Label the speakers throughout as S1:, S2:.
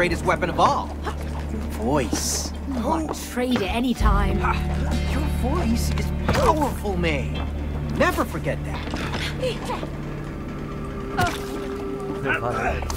S1: greatest weapon of all. Your voice.
S2: Not trade at any time.
S1: Your voice is powerful, May. Never forget that.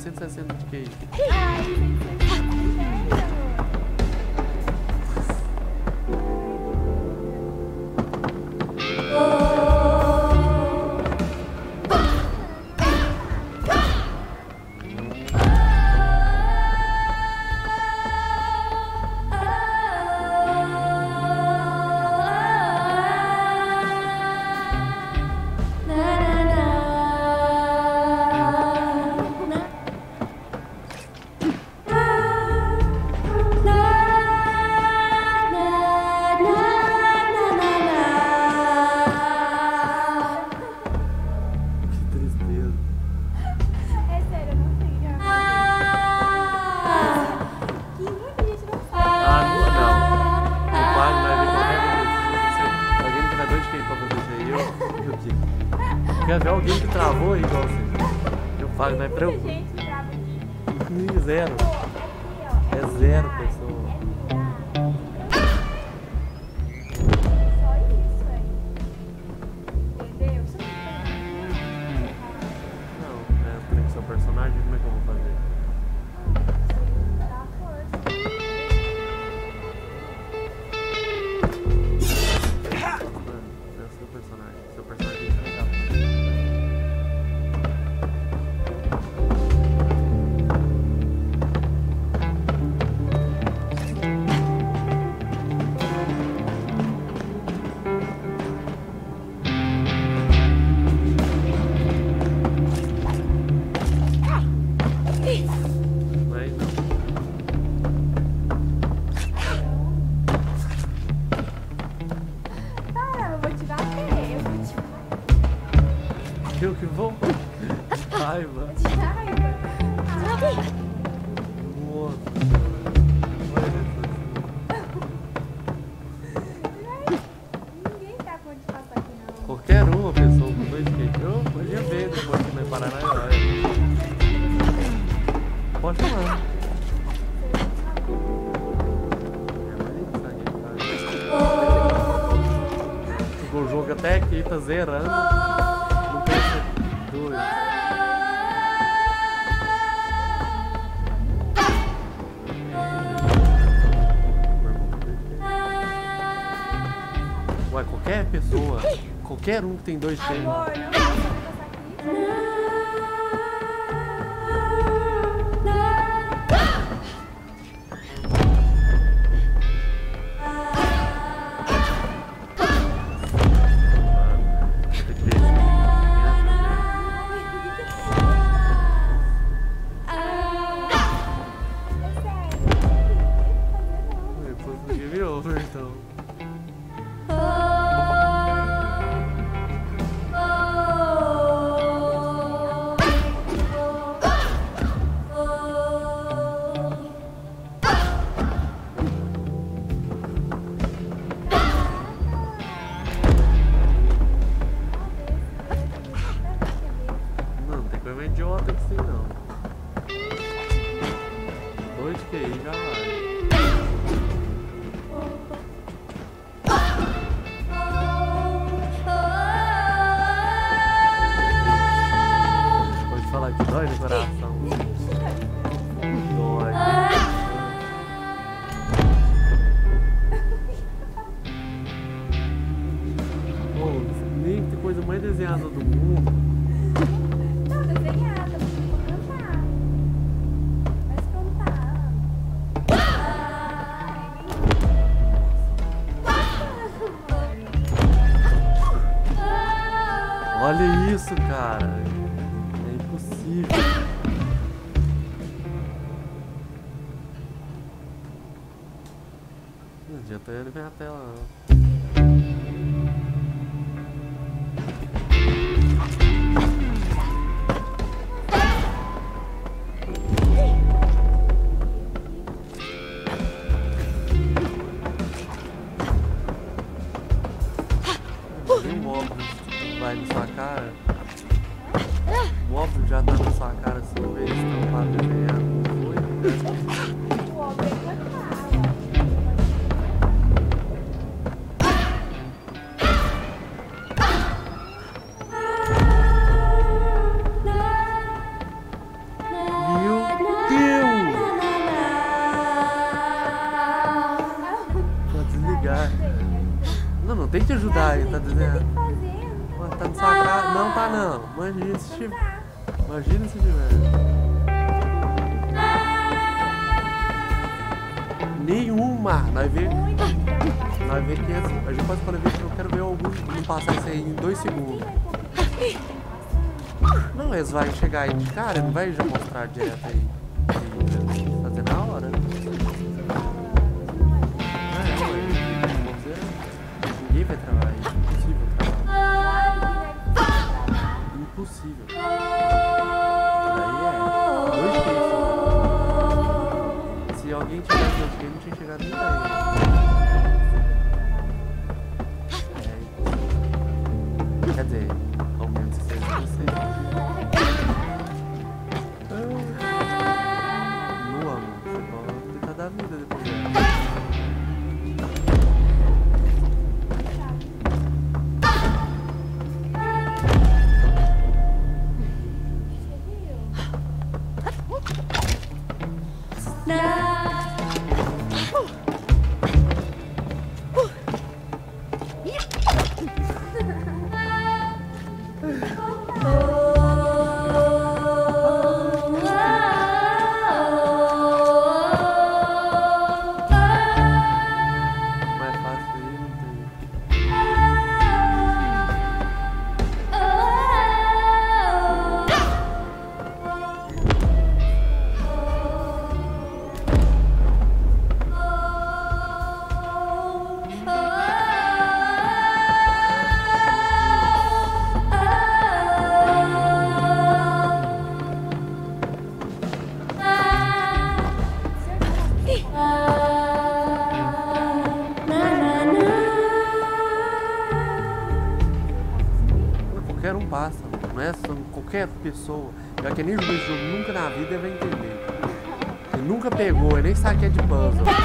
S1: 160 de
S3: queijo. tá
S1: zerando. Né? No PS2. Ué, qualquer pessoa, qualquer um que tem dois
S3: games. não é
S1: idiota não. Dois que aí já vai. Cara, não vai já mostrar direto aí. Pessoa. Já que nem esse jogo nunca na vida vai entender. Ele nunca pegou, ele nem sabe que é de puzzle.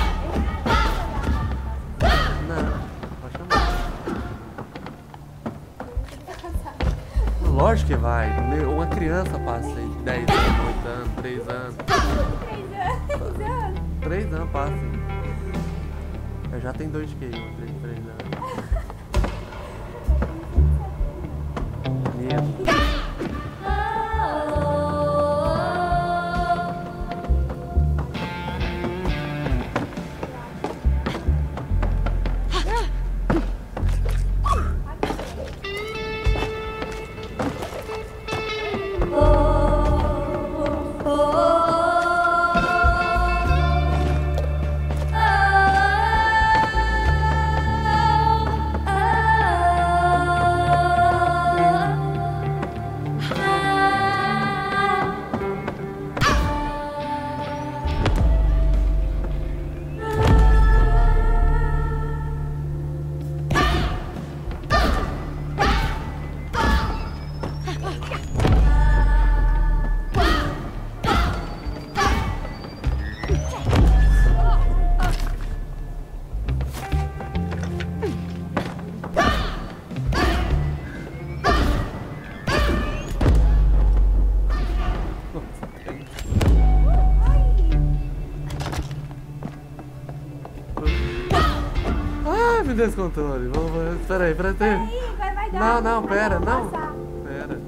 S1: Descontrole. Vamos, vamos, espera aí, espera aí.
S3: Vai, vai
S1: Não,
S3: dar.
S1: não,
S3: vai
S1: pera, não. Pera.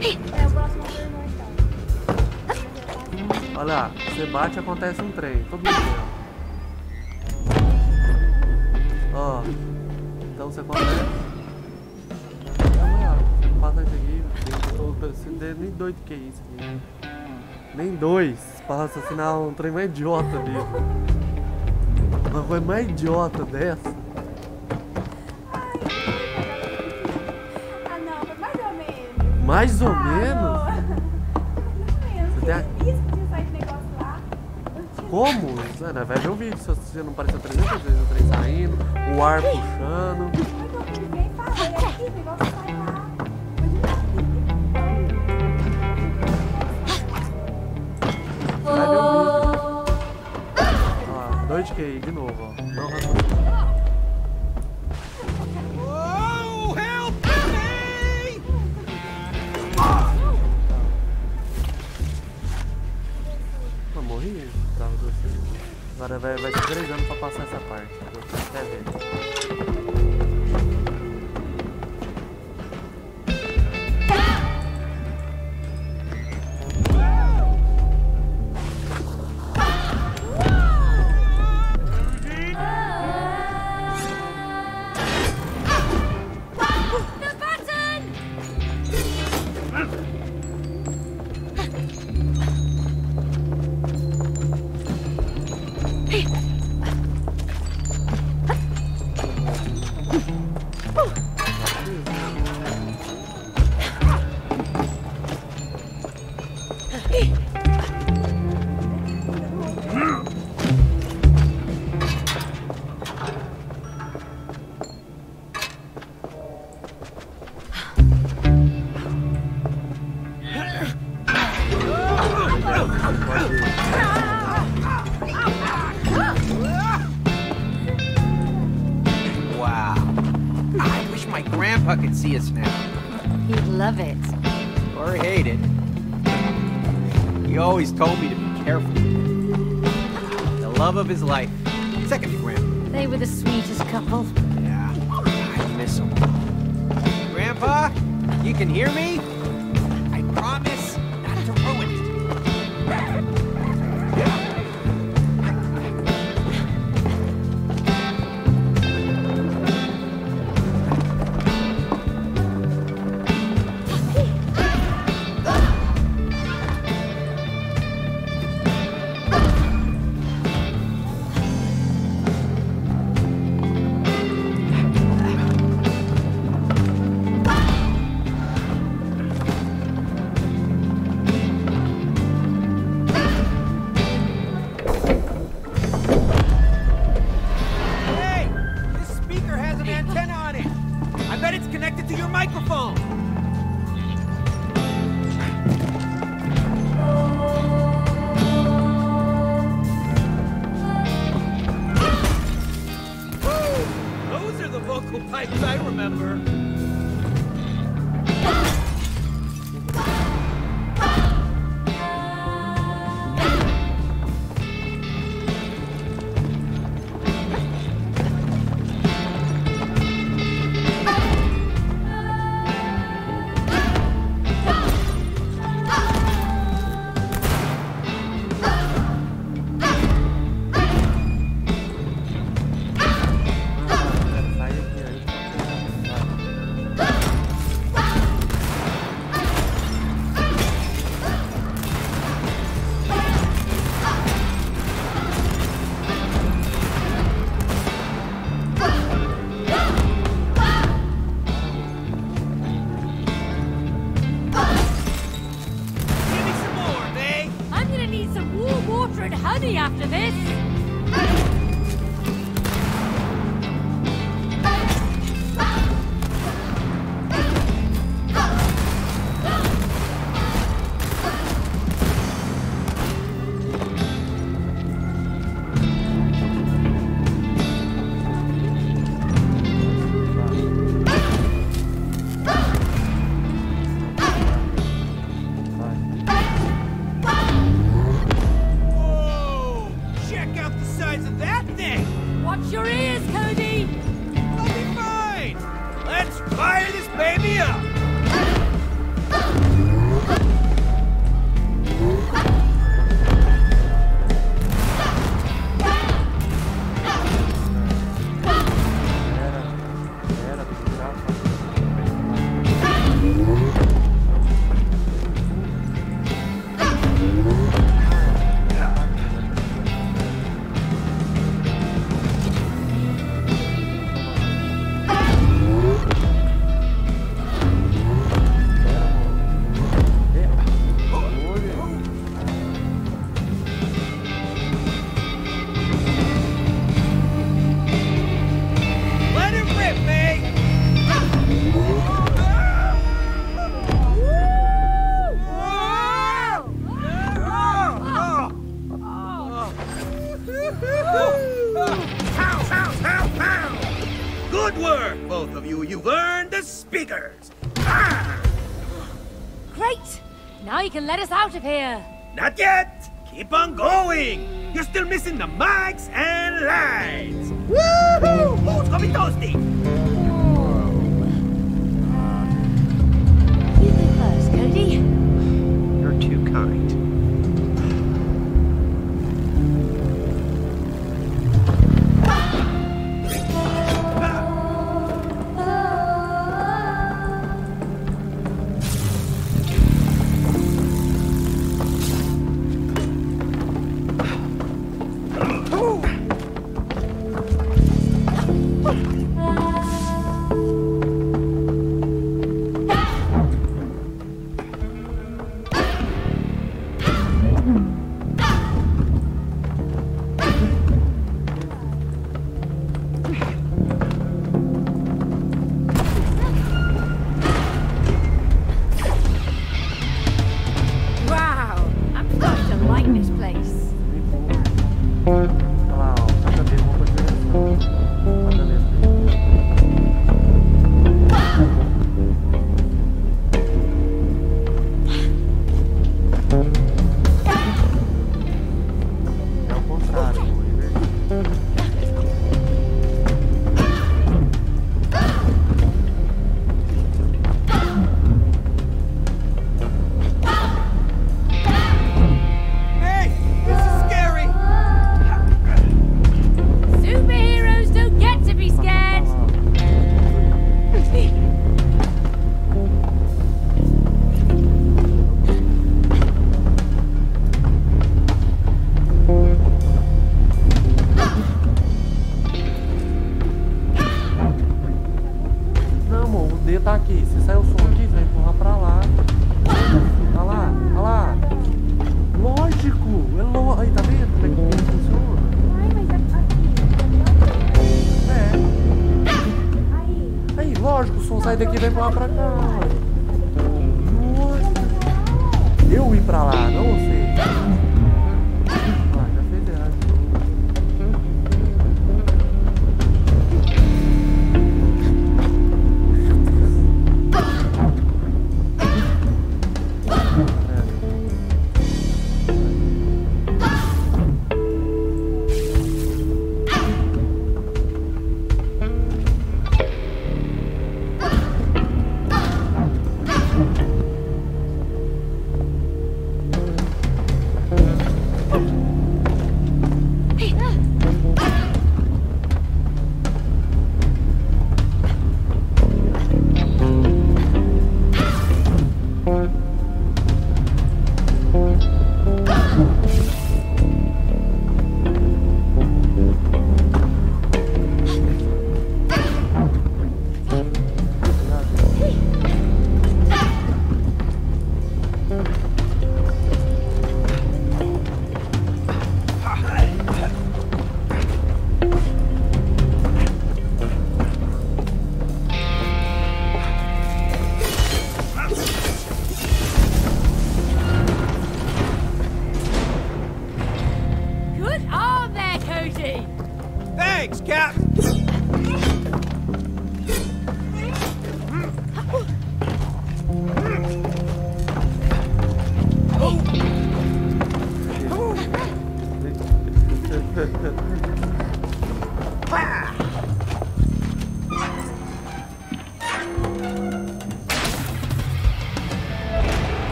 S3: É então.
S1: Olha lá, você bate acontece um trem. Todo mundo. Ó. Então você lá, você não passa isso aqui. Tô pensando, nem doido que é isso aqui. Nem dois. Pra assassinar um trem mais idiota mesmo. Uma mais idiota dessa.
S3: Ah, não, foi mais ou menos.
S1: Mais ou
S3: Ah,
S1: menos?
S3: não. Mais ou menos.
S1: Você tem a-
S3: negócio lá.
S1: Como? Ana, vai ver o vídeo se você não pareceu 300 vezes o trem saindo, o ar puxando.
S3: Mas eu cliquei falei aqui, negócio Aí,
S4: de novo, ó. Não,
S1: não.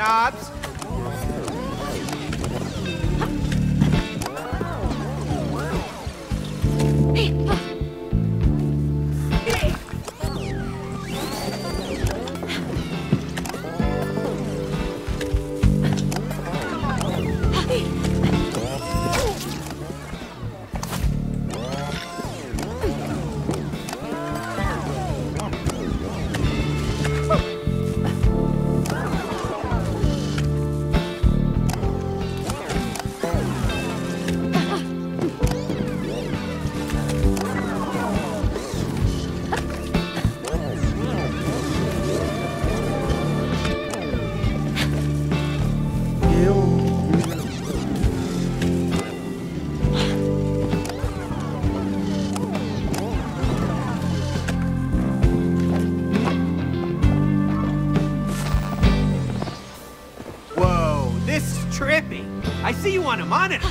S4: How you on a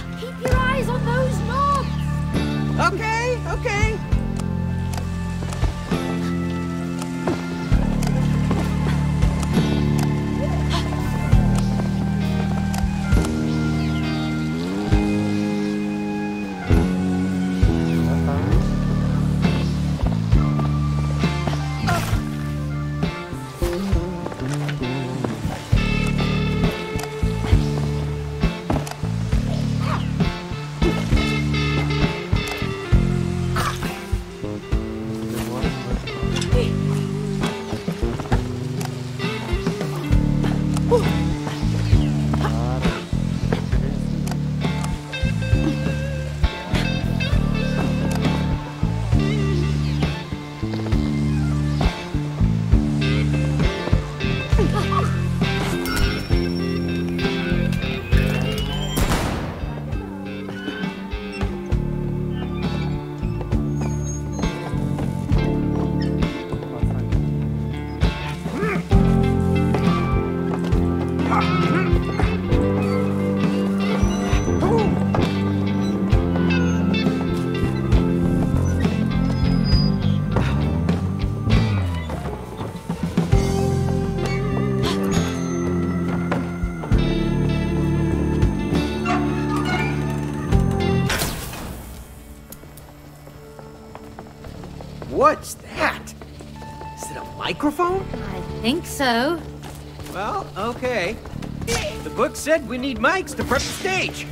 S4: microphone?
S2: I think so.
S4: Well, okay. The book said we need mics to prep the stage.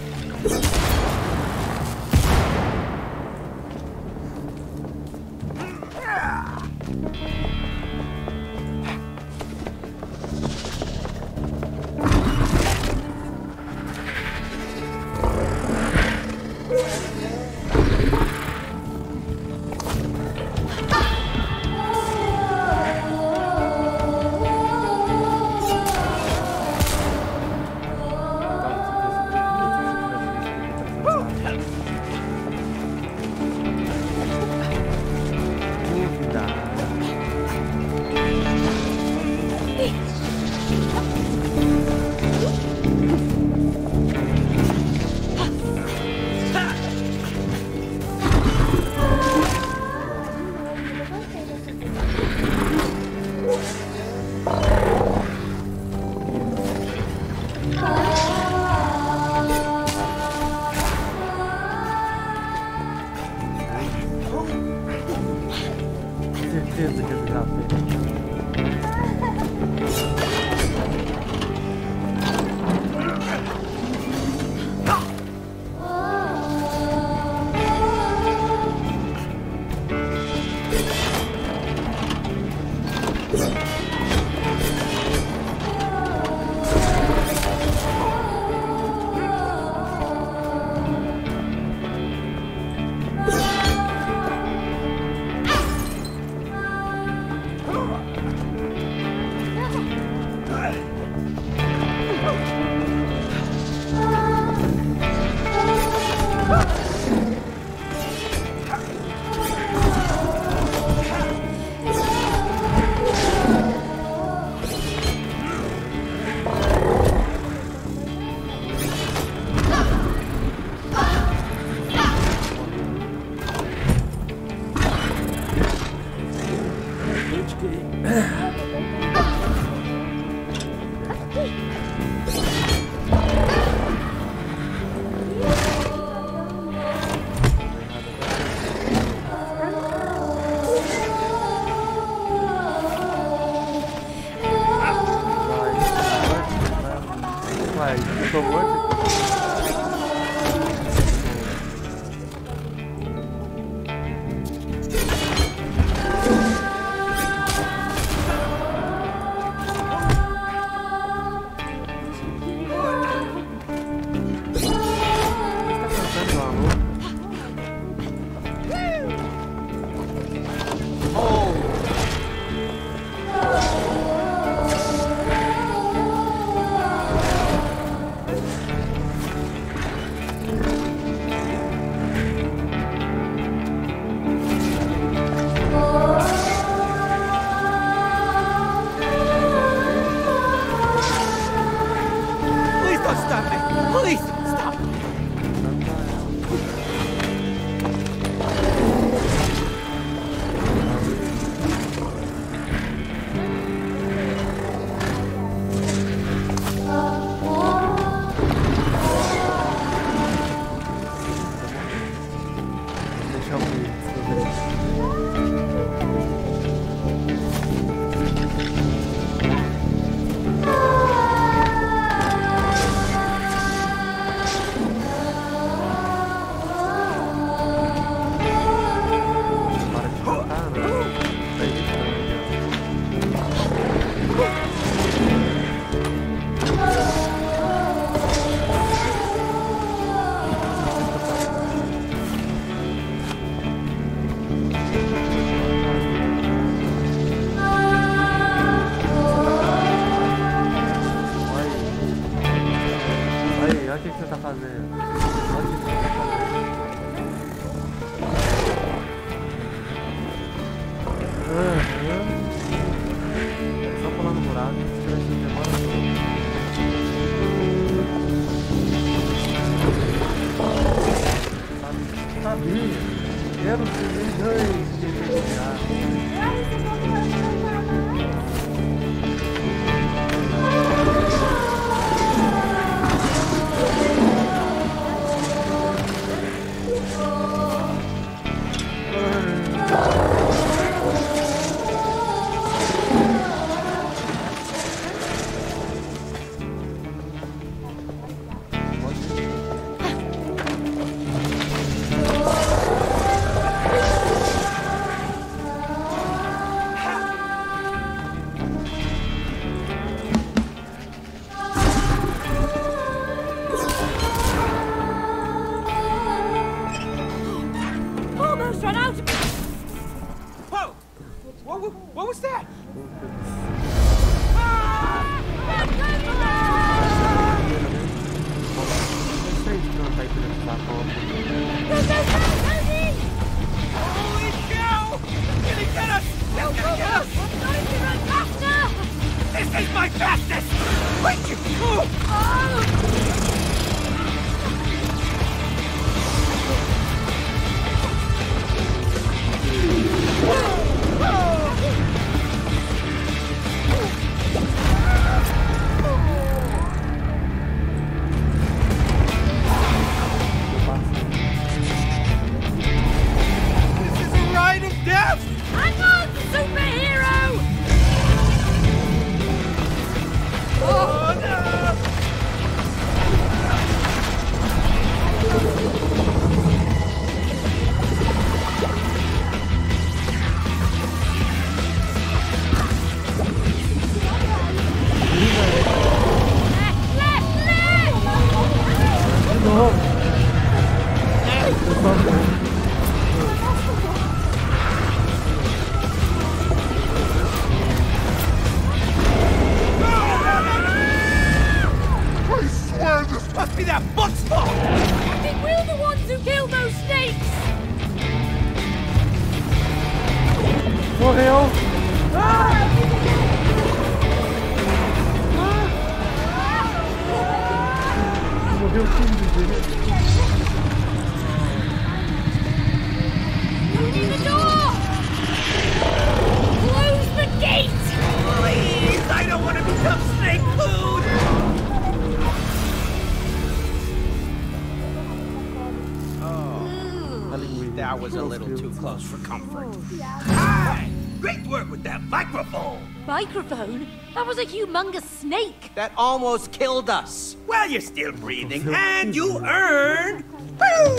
S4: Was a
S2: humongous snake.
S4: That almost killed us.
S5: Well, you're still breathing, and you earned woo,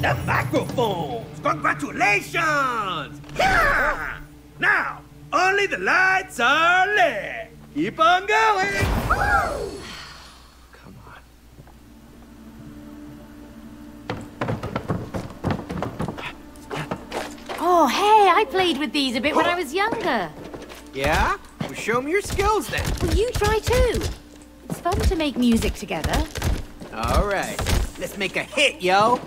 S5: the microphones. Congratulations! Yeah! Now, only the lights are lit. Keep on going. Woo!
S4: Come on.
S2: Oh, hey, I played with these a bit when I was younger.
S4: Yeah? Show me your skills then.
S2: Well, you try too. It's fun to make music together.
S4: All right. Let's make a hit, yo.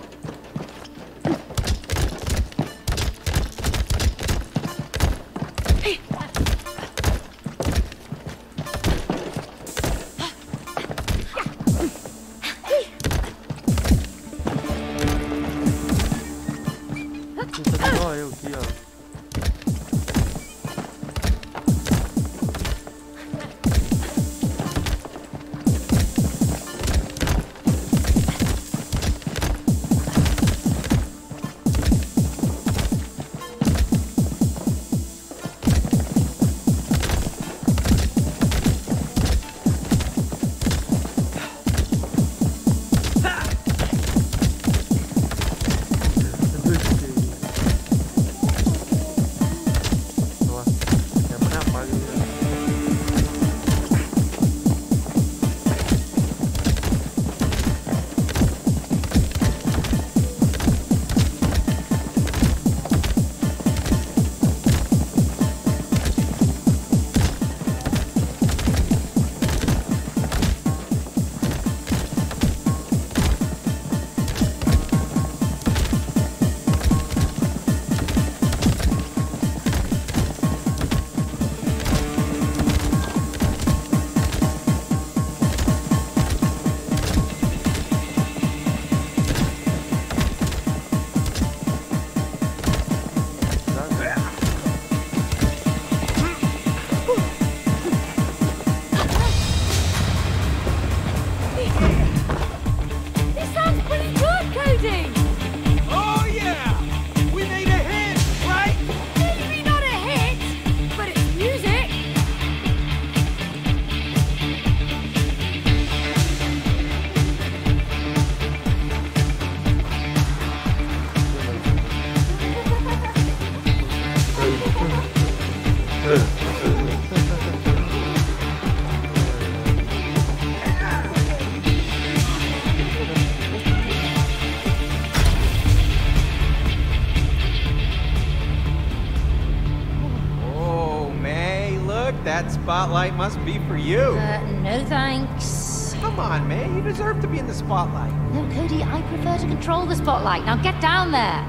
S4: Spotlight must be for you.
S2: Uh, no thanks.
S4: Come on, May, you deserve to be in the spotlight.
S2: No, Cody, I prefer to control the spotlight. Now get down there.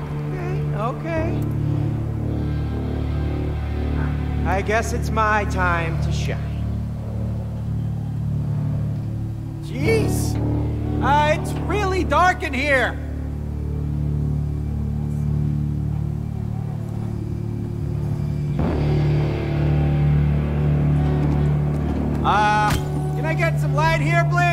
S4: Okay, okay. I guess it's my time to shine. Jeez, uh, it's really dark in here. Here, please?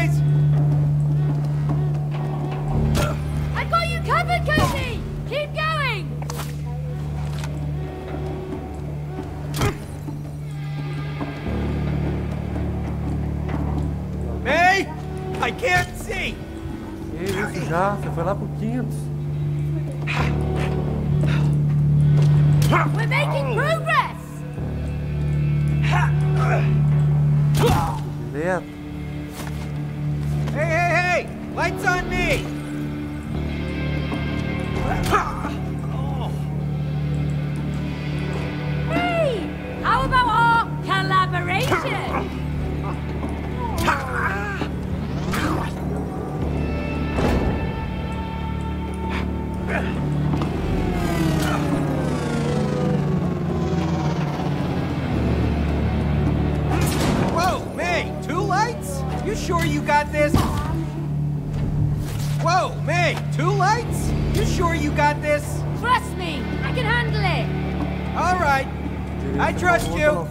S4: I
S2: trust
S4: you.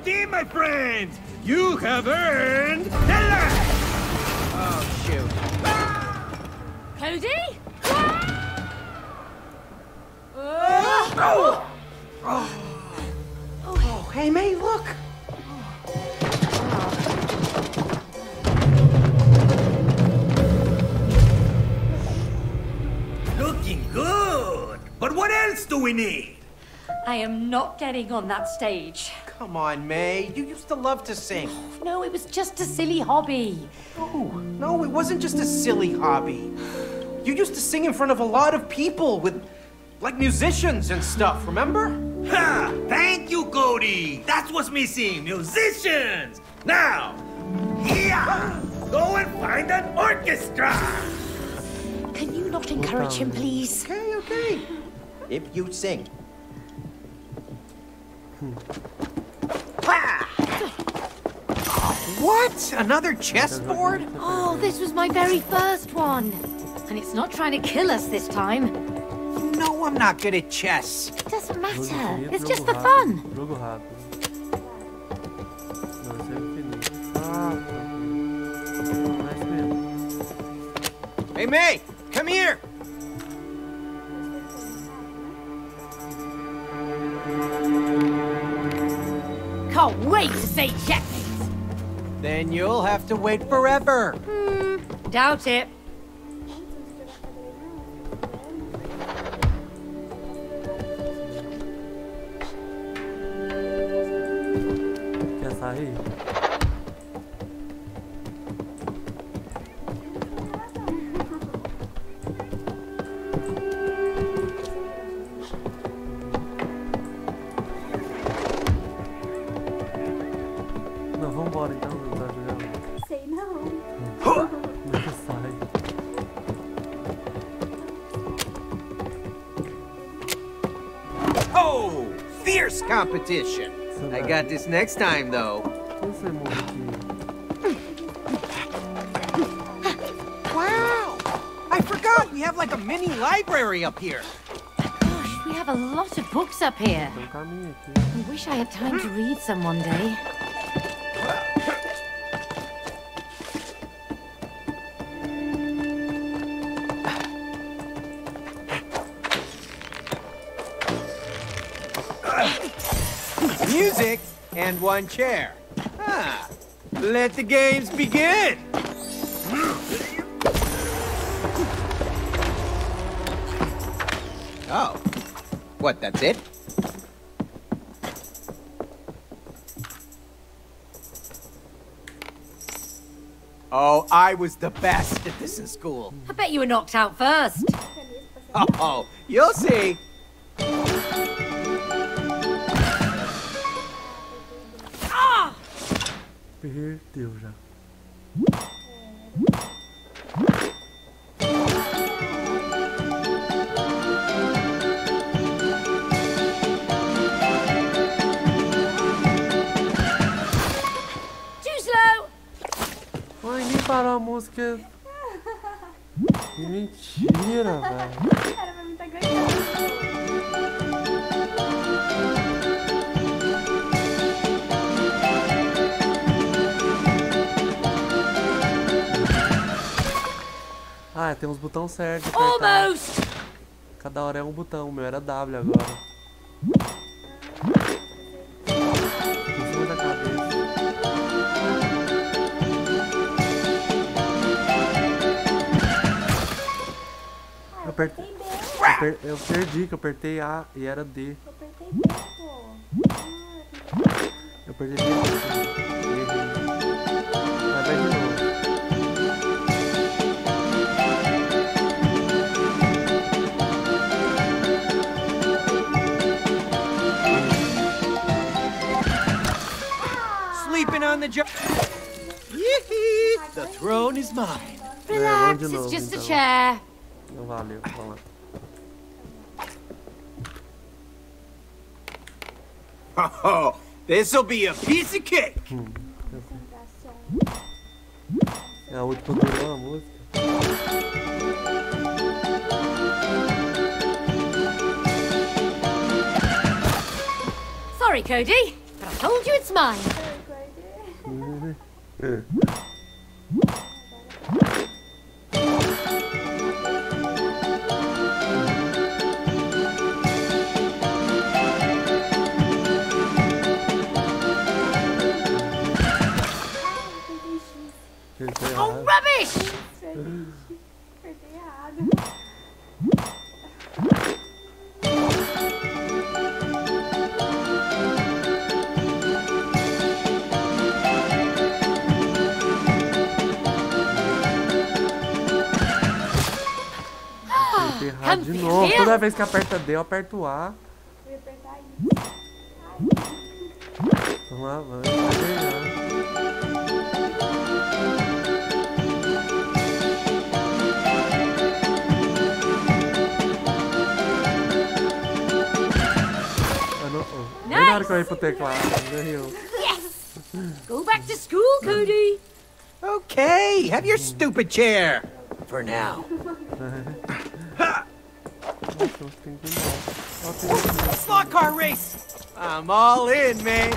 S5: Into a stronger team, my friends! You have earned the light!
S4: Oh, shoot.
S2: Cody? Ah!
S4: Oh! oh, hey, May, look!
S5: Looking good! But what else do we need?
S6: I am not getting on that stage.
S4: Come on, May. You used to love to sing.
S6: No, it was just a silly hobby.
S4: No, no, it wasn't just a silly hobby. You used to sing in front of a lot of people with, like, musicians and stuff, remember?
S5: Ha! Thank you, Cody! That's what's missing! Musicians! Now, yeah! Go and find an orchestra!
S6: Can you not encourage him, please?
S4: Okay, okay. If you sing. Hmm. What? Another chessboard?
S2: Oh, this was my very first one. And it's not trying to kill us this time.
S4: No, I'm not good at chess.
S2: It doesn't matter. It's just
S1: for
S2: fun.
S1: Jogo rápido. Não, esse é infinito. Ah, tá. É isso mesmo.
S4: Hey, May, come here.
S2: Can't wait to say checkmate.
S4: Then you'll have to wait forever.
S2: Hmm, Doubt it.
S1: Quer sair?
S4: Fierce competition. I got this next time, though.
S1: Quem você morre aqui?
S4: Wow! I forgot we have like a mini library up here.
S2: Gosh, we have a lot of books up here.
S1: Tem caminho aqui.
S2: I wish I had time to read some one day.
S4: One chair. Ah, let the games begin. Oh, what? That's it? Oh, I was the best at this in school.
S2: I bet you were knocked out first.
S4: Oh, you'll see.
S1: Perdeu já. Ai, nem parou a música. Que mentira, velho. Ah, tem uns botões certos.
S2: Almost.
S1: Cada hora é um botão. O meu era W agora. Em cima da cabeça. Eu
S3: B.
S1: Eu, per- eu perdi, que eu apertei A e era D.
S3: Eu apertei B, pô.
S1: Eu perdi D.
S4: the throne is mine.
S2: Relax,
S1: de
S2: it's
S1: novo,
S2: just a chair.
S1: Não valeu. Vamos lá.
S4: Oh, this'll be a piece of cake.
S3: concentração.
S1: A última durou a música.
S2: Sorry, Cody, but I told you it's mine.
S1: Vez que aperta D, eu aperto A.
S3: Eu ia apertar isso.
S1: Vamos lá, não. oh. Bem na hora que eu ia pro teclado, ganhou.
S2: Yes! Go back to school, Cody.
S4: Okay, have your stupid chair. For now. Slot car race! I'm all in, man.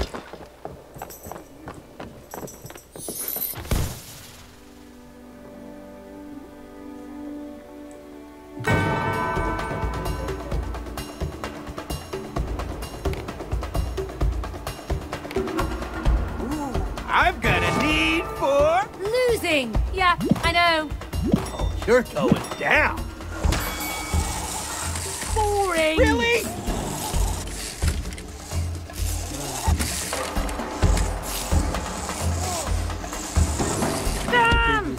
S4: Ooh, I've got a need for.
S2: Losing. Yeah, I know.
S4: Oh, you're going down.
S2: Boring.
S4: Really?
S2: Damn!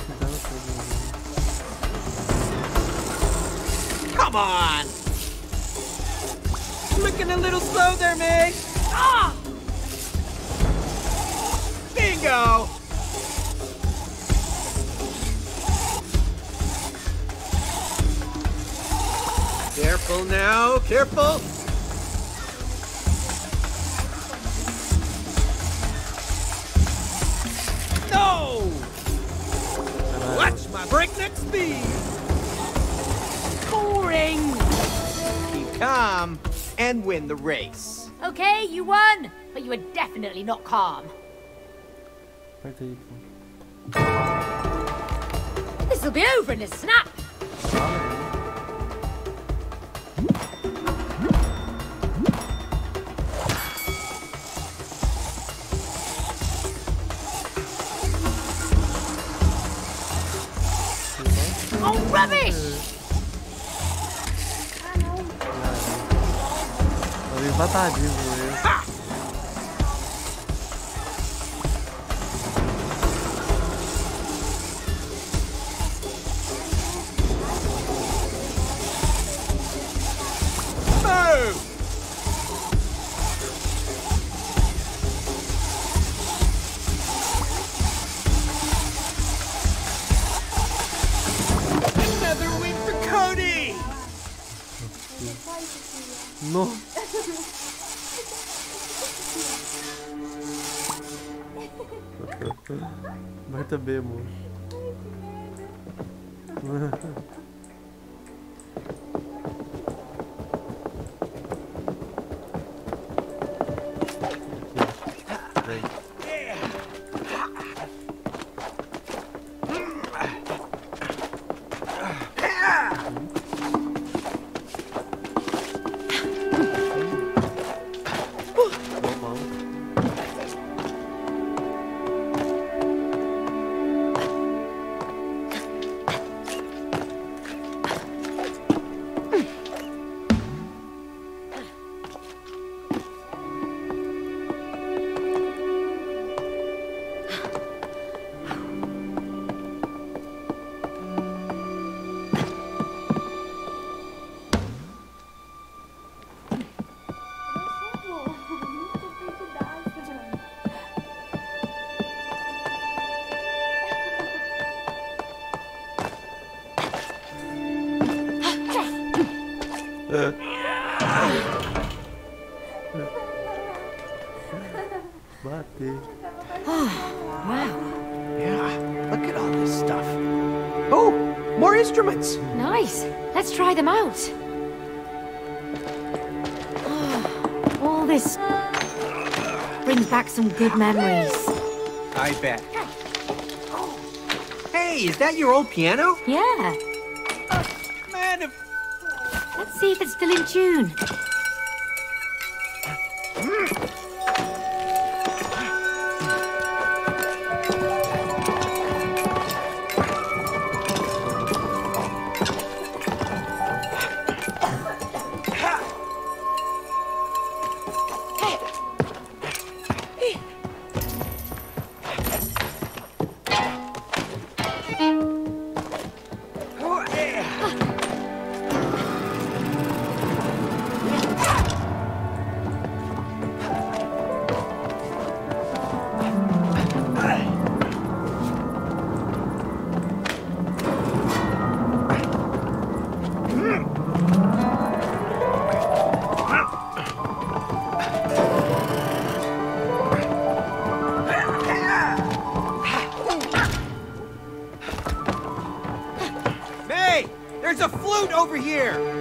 S4: Come on. Looking a little slow there, May.
S2: Ah!
S4: Careful careful. No! Watch my breakneck speed.
S2: Boring.
S4: Keep calm and win the race.
S2: Okay, you won, but you were definitely not calm. This'll be over in a snap.
S3: Não.
S1: Vai também, amor.
S2: Ai, que merda. some good memories.
S1: I bet. Hey, is that your old piano?
S2: Yeah.
S1: Uh, man, if...
S2: Let's see if it's still in tune.
S1: over here!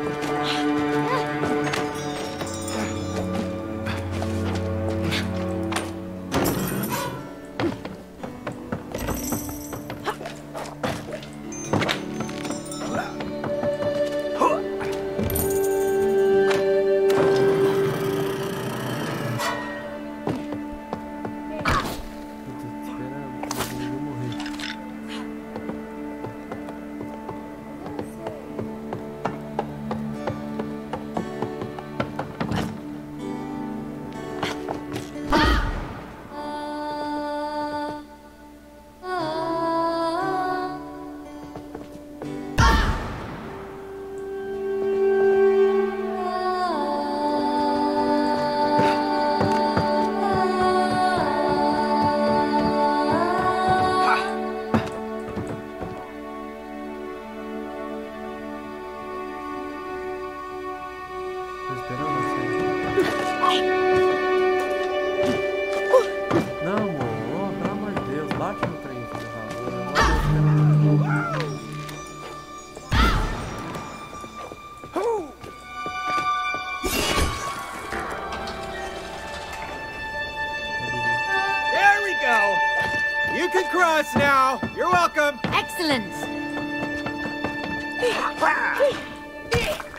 S1: Wow.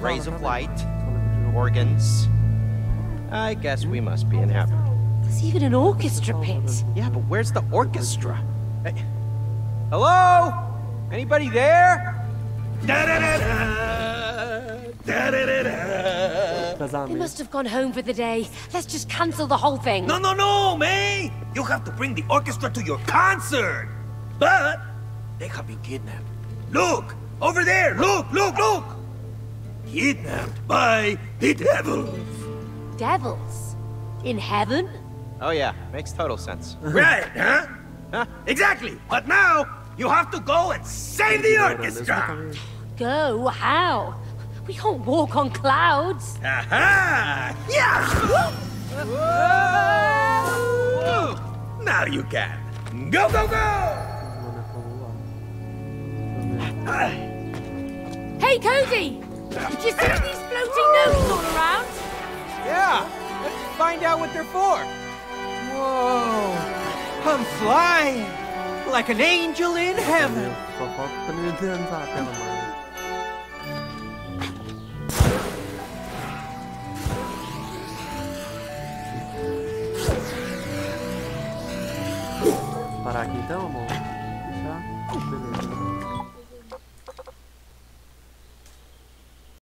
S4: Rays of light,
S1: Só lembra de novo.
S4: organs. I guess we must be in heaven.
S6: There's even an orchestra pit.
S4: Yeah, but where's the orchestra? Eh, Hello? Anybody there?
S6: They must have gone home for the day. Let's just cancel the whole thing.
S5: No, no, no, man! You have to bring the orchestra to your concert! But they have been kidnapped. Look! Over there! Look, look, look! Kidnapped by the devils.
S6: Devils? In heaven?
S4: Oh, yeah, makes total sense.
S5: right, huh?
S4: Huh?
S5: Exactly. But now you have to go and save the orchestra.
S6: Go? How? We can't walk on clouds.
S5: Aha! Yeah! Now you can. Go, go, go!
S1: Mano, é pra voar.
S6: Hey, Cody! Did you see these floating notes all around?
S4: Yeah, let's find out what they're for. Whoa, I'm flying like an angel in heaven.
S1: Só falta finalizar a tela, mano. Parar aqui então, amor? Fechar? Beleza.